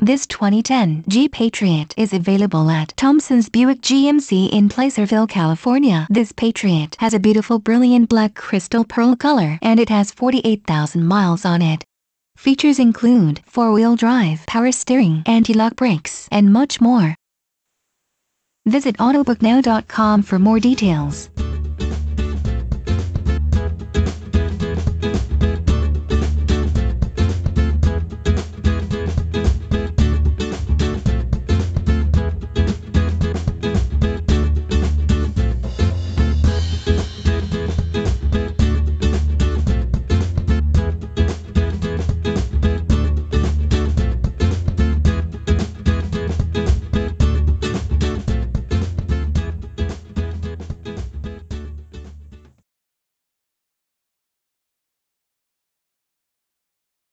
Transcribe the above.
This 2010 Jeep Patriot is available at Thompson's Buick GMC in Placerville, California. This Patriot has a beautiful brilliant black crystal pearl color and it has 48,000 miles on it. Features include four-wheel drive, power steering, anti-lock brakes, and much more. Visit AutobookNow.com for more details.